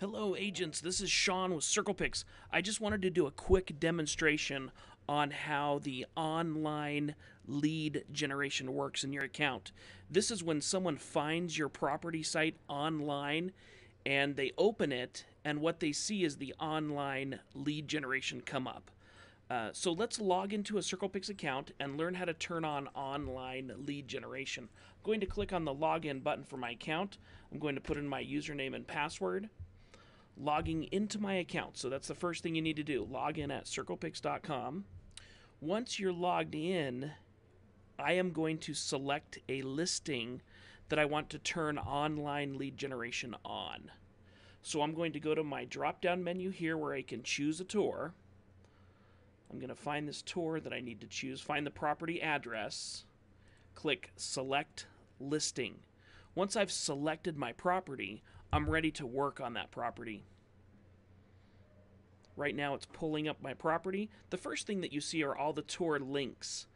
Hello, agents. This is Sean with Circle CirclePix. I just wanted to do a quick demonstration on how the online lead generation works in your account. This is when someone finds your property site online and they open it, and what they see is the online lead generation come up. Uh, so let's log into a CirclePix account and learn how to turn on online lead generation. I'm going to click on the login button for my account. I'm going to put in my username and password logging into my account. So that's the first thing you need to do. Log in at circlepix.com. Once you're logged in, I am going to select a listing that I want to turn online lead generation on. So I'm going to go to my drop down menu here where I can choose a tour. I'm going to find this tour that I need to choose, find the property address, click select listing. Once I've selected my property, I'm ready to work on that property. Right now it's pulling up my property. The first thing that you see are all the tour links.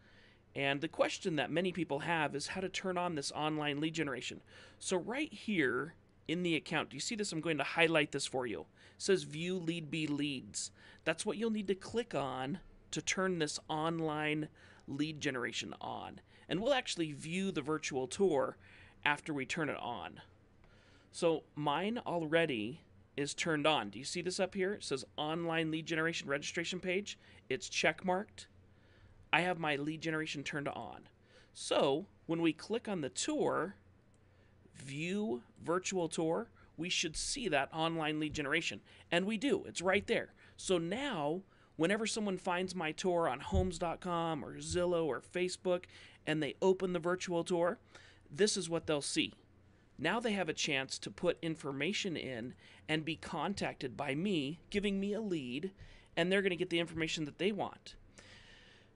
And the question that many people have is how to turn on this online lead generation. So right here in the account, do you see this? I'm going to highlight this for you. It says view Leadbee leads. That's what you'll need to click on to turn this online lead generation on. And we'll actually view the virtual tour after we turn it on. So mine already is turned on. Do you see this up here? It says online lead generation registration page. It's check marked. I have my lead generation turned on. So when we click on the tour, view virtual tour, we should see that online lead generation. And we do, it's right there. So now, whenever someone finds my tour on homes.com or Zillow or Facebook and they open the virtual tour, this is what they'll see. Now they have a chance to put information in and be contacted by me, giving me a lead, and they're going to get the information that they want.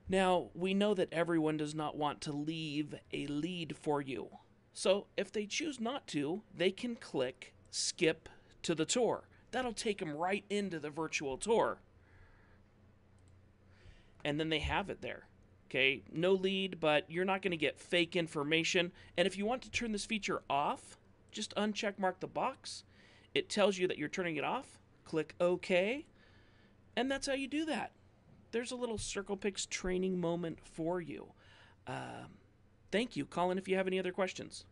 Now, we know that everyone does not want to leave a lead for you. So, if they choose not to, they can click skip to the tour. That'll take them right into the virtual tour. And then they have it there. Okay, no lead, but you're not going to get fake information. And if you want to turn this feature off, just uncheck mark the box. It tells you that you're turning it off. Click OK. And that's how you do that. There's a little CirclePix training moment for you. Um, thank you. Colin, if you have any other questions.